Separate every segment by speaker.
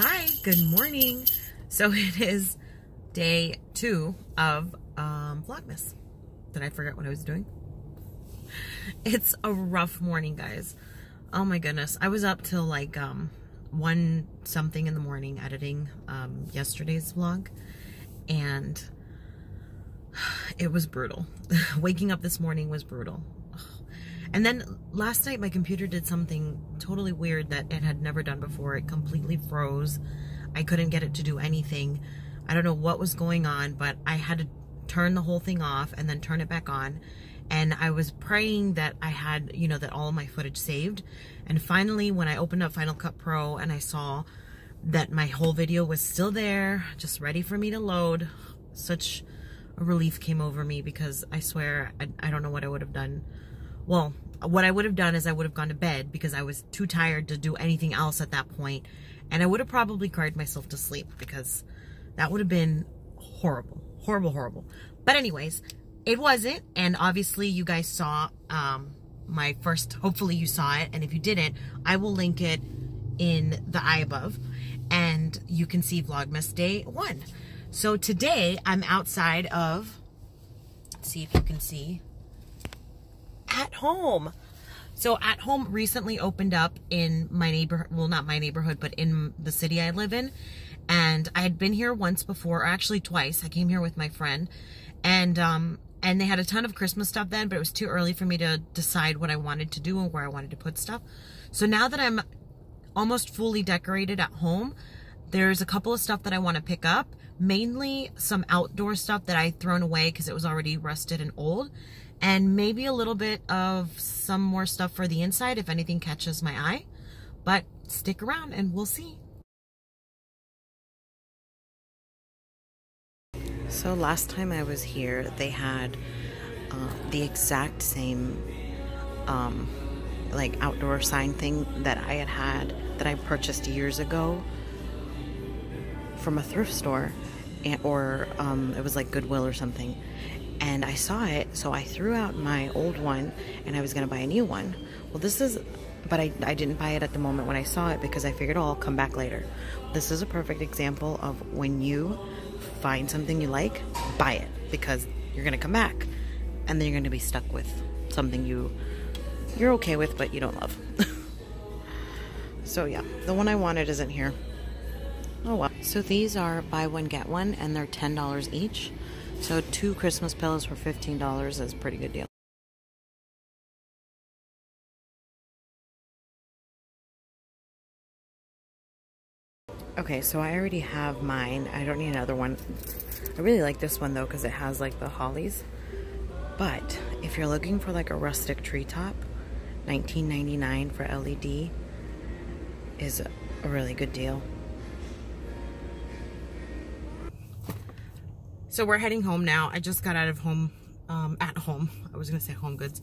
Speaker 1: Hi, good morning. So it is day two of um, Vlogmas. Did I forget what I was doing? It's a rough morning, guys. Oh my goodness. I was up till like um, one something in the morning editing um, yesterday's vlog. And it was brutal. Waking up this morning was brutal. And then last night my computer did something totally weird that it had never done before. It completely froze. I couldn't get it to do anything. I don't know what was going on, but I had to turn the whole thing off and then turn it back on. And I was praying that I had, you know, that all my footage saved. And finally, when I opened up Final Cut Pro and I saw that my whole video was still there, just ready for me to load, such a relief came over me because I swear I, I don't know what I would have done well, what I would have done is I would have gone to bed because I was too tired to do anything else at that point, and I would have probably cried myself to sleep because that would have been horrible, horrible, horrible. But anyways, it wasn't, and obviously you guys saw um, my first. Hopefully you saw it, and if you didn't, I will link it in the eye above, and you can see Vlogmas Day One. So today I'm outside of. see if you can see at home. So at home recently opened up in my neighborhood, well not my neighborhood, but in the city I live in. And I had been here once before, or actually twice. I came here with my friend and um and they had a ton of Christmas stuff then, but it was too early for me to decide what I wanted to do and where I wanted to put stuff. So now that I'm almost fully decorated at home, there's a couple of stuff that I want to pick up, mainly some outdoor stuff that I thrown away because it was already rusted and old and maybe a little bit of some more stuff for the inside if anything catches my eye. But stick around and we'll see. So last time I was here, they had uh, the exact same um, like outdoor sign thing that I had had that I purchased years ago from a thrift store and, or um, it was like Goodwill or something and I saw it, so I threw out my old one and I was going to buy a new one. Well, this is, but I, I didn't buy it at the moment when I saw it because I figured, oh, I'll come back later. This is a perfect example of when you find something you like, buy it because you're going to come back and then you're going to be stuck with something you you're okay with but you don't love. so yeah, the one I wanted isn't here. Oh well. So these are buy one get one and they're $10 each. So two Christmas pillows for $15 is a pretty good deal. Okay, so I already have mine. I don't need another one. I really like this one though because it has like the hollies. But if you're looking for like a rustic treetop, 19.99 for LED is a really good deal. So we're heading home now. I just got out of home, um, at home. I was gonna say home goods.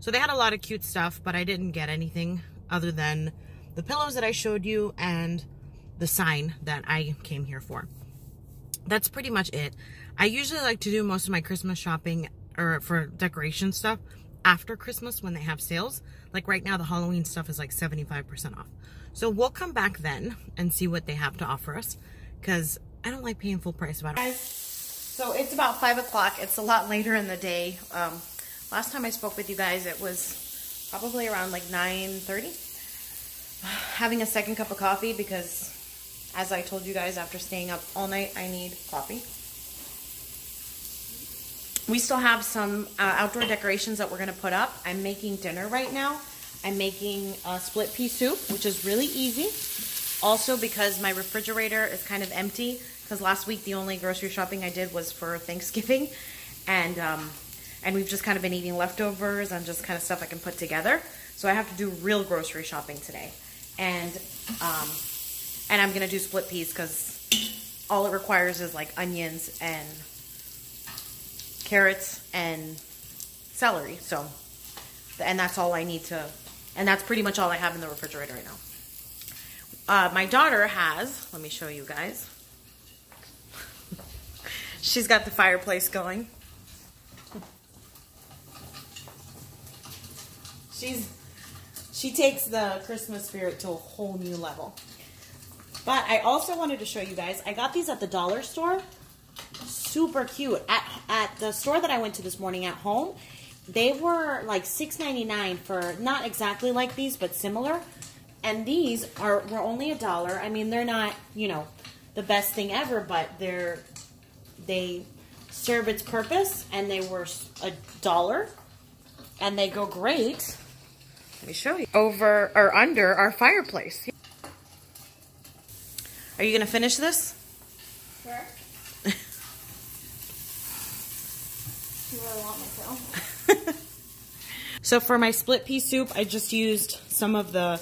Speaker 1: So they had a lot of cute stuff, but I didn't get anything other than the pillows that I showed you and the sign that I came here for. That's pretty much it. I usually like to do most of my Christmas shopping or for decoration stuff after Christmas when they have sales. Like right now, the Halloween stuff is like 75% off. So we'll come back then and see what they have to offer us because I don't like paying full price about it. So it's about 5 o'clock. It's a lot later in the day. Um, last time I spoke with you guys, it was probably around like 9.30. Having a second cup of coffee because, as I told you guys, after staying up all night, I need coffee. We still have some uh, outdoor decorations that we're going to put up. I'm making dinner right now. I'm making a split pea soup, which is really easy. Also, because my refrigerator is kind of empty, because last week the only grocery shopping I did was for Thanksgiving, and um, and we've just kind of been eating leftovers and just kind of stuff I can put together. So I have to do real grocery shopping today, and um, and I'm gonna do split peas because all it requires is like onions and carrots and celery. So, and that's all I need to, and that's pretty much all I have in the refrigerator right now. Uh, my daughter has, let me show you guys. She's got the fireplace going. She's she takes the Christmas spirit to a whole new level. But I also wanted to show you guys, I got these at the dollar store. Super cute. At, at the store that I went to this morning at home, they were like $6.99 for not exactly like these, but similar. And these are were only a dollar. I mean, they're not, you know, the best thing ever, but they're they serve its purpose and they were a dollar and they go great. Let me show you. Over or under our fireplace. Are you going to finish this?
Speaker 2: Sure. really want myself.
Speaker 1: so for my split pea soup, I just used some of the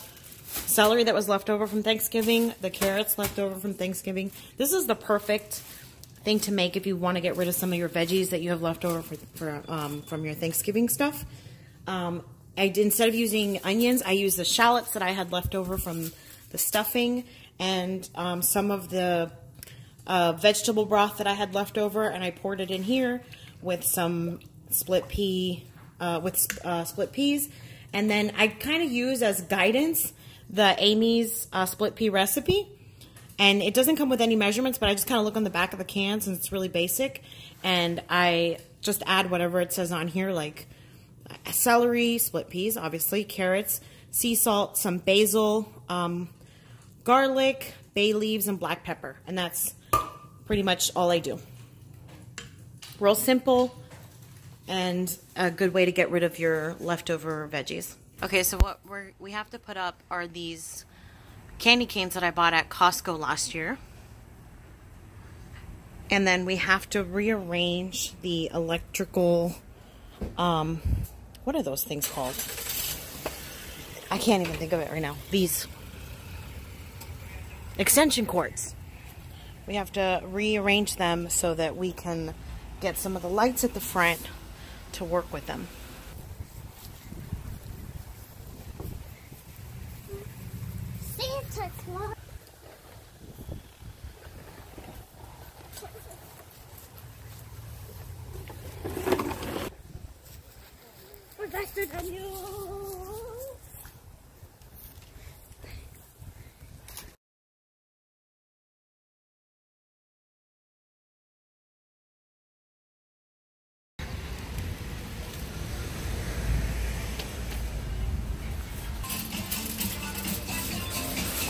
Speaker 1: celery that was left over from Thanksgiving, the carrots left over from Thanksgiving. This is the perfect thing to make if you want to get rid of some of your veggies that you have left over for, for um, from your Thanksgiving stuff. Um, I instead of using onions, I used the shallots that I had left over from the stuffing and um, some of the uh, vegetable broth that I had left over, and I poured it in here with some split pea, uh, with uh, split peas, and then I kind of use as guidance the Amy's uh, split pea recipe. And it doesn't come with any measurements, but I just kind of look on the back of the can since it's really basic. And I just add whatever it says on here, like celery, split peas, obviously, carrots, sea salt, some basil, um, garlic, bay leaves, and black pepper. And that's pretty much all I do. Real simple and a good way to get rid of your leftover veggies. Okay, so what we're, we have to put up are these candy canes that I bought at Costco last year. And then we have to rearrange the electrical, um, what are those things called? I can't even think of it right now. These extension cords. We have to rearrange them so that we can get some of the lights at the front to work with them.
Speaker 2: Faster than you.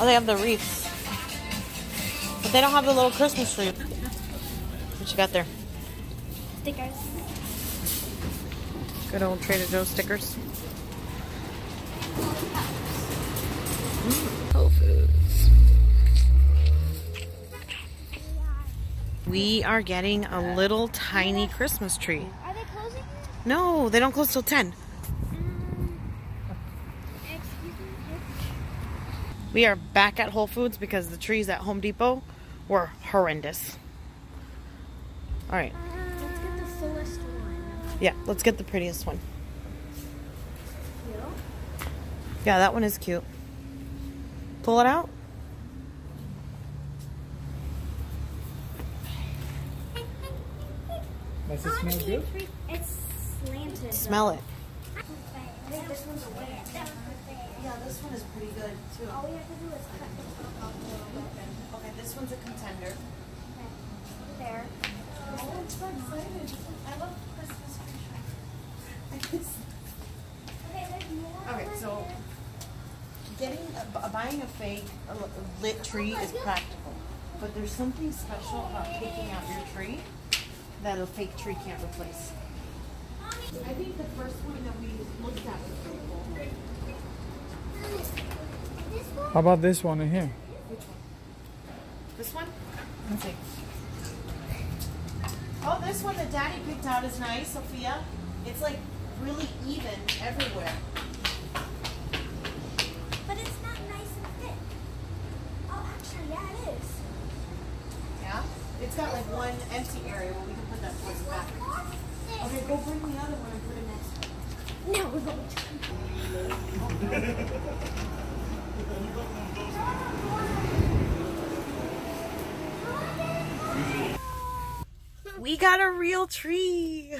Speaker 1: Oh, they have the wreaths. But they don't have the little Christmas tree. What you got there?
Speaker 2: Stickers.
Speaker 1: Good old Trader Joe's stickers. Mm, Whole Foods. We are getting a little tiny Christmas tree.
Speaker 2: Are they closing?
Speaker 1: No, they don't close till 10.
Speaker 2: Um.
Speaker 1: We are back at Whole Foods because the trees at Home Depot were horrendous. All right. Yeah, let's get the prettiest one.
Speaker 2: You?
Speaker 1: Yeah, that one is cute. Pull it out.
Speaker 3: Does it smell good?
Speaker 2: It's slanted.
Speaker 1: Smell it.
Speaker 2: I think this one's away.
Speaker 1: Yeah, this one is pretty good too.
Speaker 2: All we have to do is cut this one off a little.
Speaker 1: Okay, this one's a contender.
Speaker 2: There.
Speaker 1: Oh, I'm so excited. I love Christmas tree
Speaker 2: Okay, there's more.
Speaker 1: Okay,
Speaker 2: over
Speaker 1: so getting a, buying a fake a l- a lit tree is practical, but there's something special about taking out your tree that a fake tree can't replace. I think the first one that we looked at was pretty cool.
Speaker 3: How about this one in here?
Speaker 1: This one? Let's see. Oh, this one that Daddy picked out is nice, Sophia. It's like really even everywhere.
Speaker 2: But it's not nice and thick. Oh, actually, yeah, it is.
Speaker 1: Yeah? It's got like one empty area where we can put that towards the back. Okay, go bring the other one and put it next to it.
Speaker 2: No, we're going to.
Speaker 1: We got a real tree.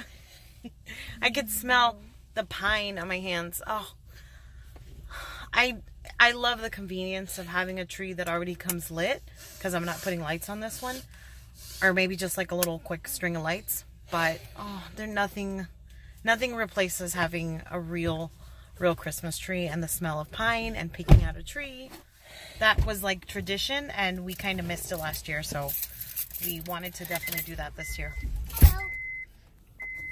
Speaker 1: I could smell the pine on my hands. Oh, I I love the convenience of having a tree that already comes lit because I'm not putting lights on this one. Or maybe just like a little quick string of lights. But oh, they're nothing nothing replaces having a real real Christmas tree and the smell of pine and picking out a tree. That was like tradition and we kind of missed it last year, so we wanted to definitely do that this year.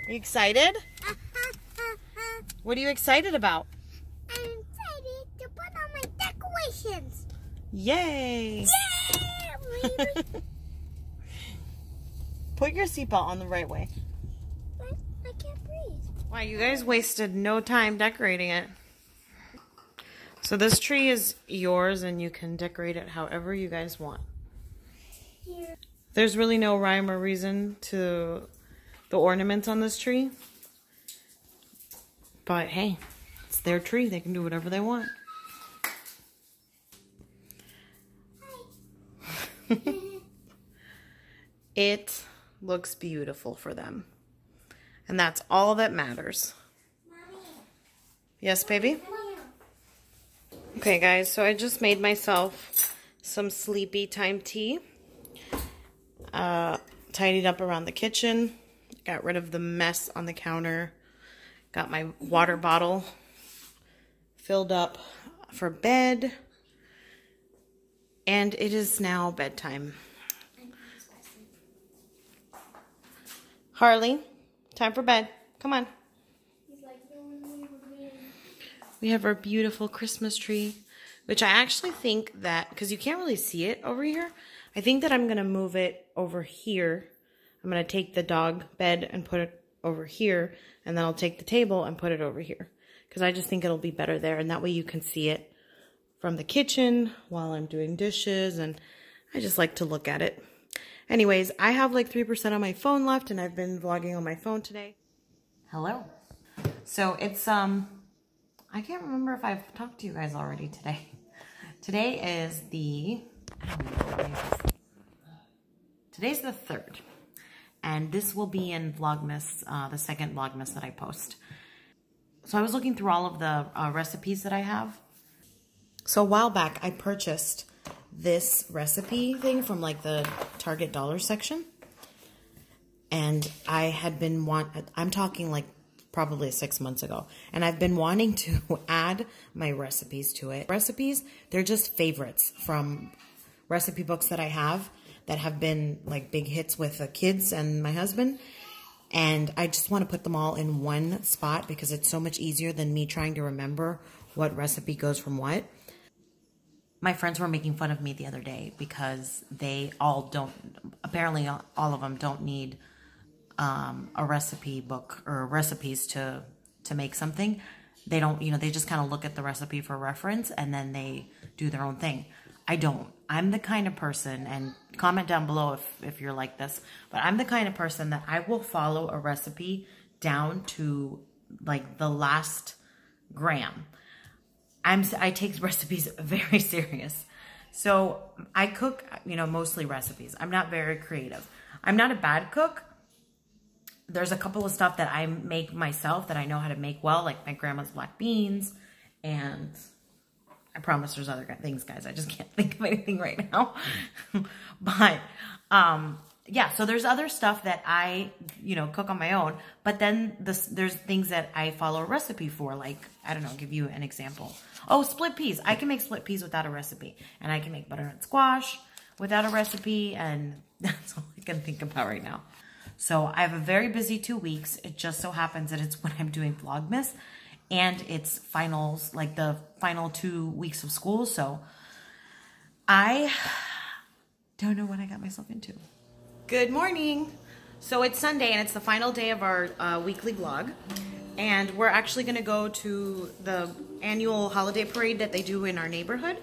Speaker 1: You excited? What are you excited about?
Speaker 2: I'm excited to put on my decorations.
Speaker 1: Yay!
Speaker 2: Yeah.
Speaker 1: Put your seatbelt on the right way.
Speaker 2: I, I can't breathe.
Speaker 1: Wow, you guys wasted no time decorating it. So this tree is yours and you can decorate it however you guys want.
Speaker 2: Here.
Speaker 1: There's really no rhyme or reason to the ornaments on this tree. But hey, it's their tree. They can do whatever they want. it looks beautiful for them. And that's all that matters. Yes, baby? Okay, guys, so I just made myself some sleepy time tea. Uh, tidied up around the kitchen. Got rid of the mess on the counter. Got my water bottle filled up for bed. And it is now bedtime. Harley, time for bed. Come on. We have our beautiful Christmas tree, which I actually think that, because you can't really see it over here, I think that I'm going to move it over here. I'm going to take the dog bed and put it over here, and then I'll take the table and put it over here. Because I just think it'll be better there, and that way you can see it from the kitchen while I'm doing dishes, and I just like to look at it. Anyways, I have like 3% on my phone left, and I've been vlogging on my phone today. Hello. So it's, um, I can't remember if I've talked to you guys already today. Today is the. Today's the third, and this will be in Vlogmas, uh, the second Vlogmas that I post. So I was looking through all of the uh, recipes that I have. So a while back, I purchased this recipe thing from like the Target dollar section, and I had been want. I'm talking like probably six months ago. And I've been wanting to add my recipes to it. Recipes, they're just favorites from recipe books that I have that have been like big hits with the kids and my husband. And I just want to put them all in one spot because it's so much easier than me trying to remember what recipe goes from what. My friends were making fun of me the other day because they all don't, apparently all of them don't need um, a recipe book or recipes to to make something. They don't, you know, they just kind of look at the recipe for reference and then they do their own thing. I don't. I'm the kind of person, and comment down below if if you're like this. But I'm the kind of person that I will follow a recipe down to like the last gram. I'm I take recipes very serious. So I cook, you know, mostly recipes. I'm not very creative. I'm not a bad cook there's a couple of stuff that I make myself that I know how to make well, like my grandma's black beans, and I promise there's other things, guys. I just can't think of anything right now. but um, yeah, so there's other stuff that I, you know, cook on my own. But then this, there's things that I follow a recipe for, like I don't know, give you an example. Oh, split peas. I can make split peas without a recipe, and I can make butternut squash without a recipe, and that's all I can think about right now. So I have a very busy two weeks. It just so happens that it's when I'm doing Vlogmas and it's finals, like the final two weeks of school. So I don't know what I got myself into. Good morning. So it's Sunday and it's the final day of our uh, weekly vlog. And we're actually gonna go to the annual holiday parade that they do in our neighborhood.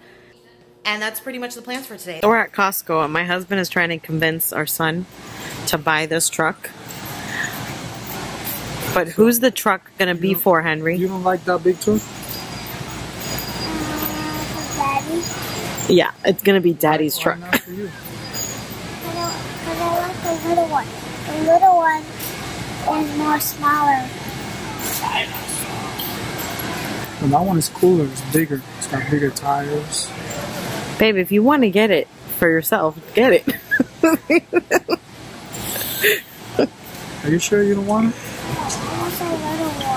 Speaker 1: And that's pretty much the plans for today. We're at Costco and my husband is trying to convince our son to buy this truck. But who's the truck gonna be for, Henry?
Speaker 3: You don't like that big truck?
Speaker 2: Daddy,
Speaker 1: Yeah, it's gonna be Daddy's
Speaker 3: Why
Speaker 1: truck.
Speaker 3: not for you?
Speaker 2: because I like the little one. The little one is more smaller.
Speaker 3: And that one is cooler. It's bigger. It's got bigger tires.
Speaker 1: Babe, if you want to get it for yourself, get it.
Speaker 3: Are you sure you don't want it?
Speaker 2: so little one.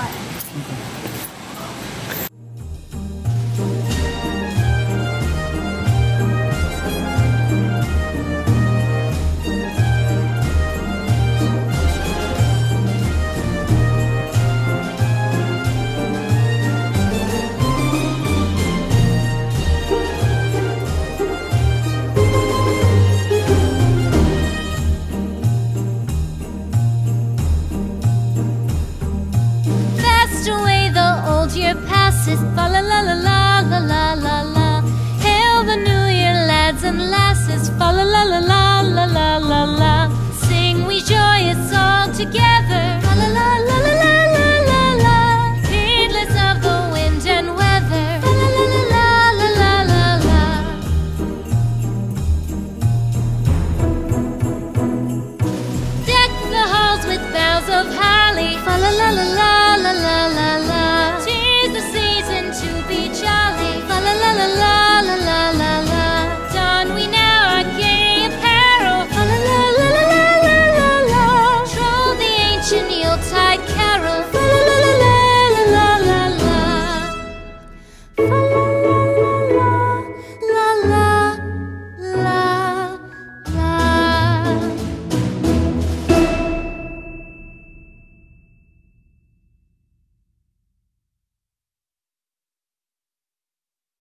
Speaker 4: Fa la la la la la la la la. Hail the new year, lads and lasses, fa la la la la la la la. Sing we joyous all together,